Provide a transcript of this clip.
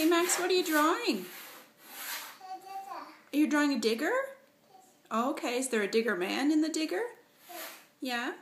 Hey Max, what are you drawing? You're drawing a digger? Oh, okay, is there a digger man in the digger? Yeah?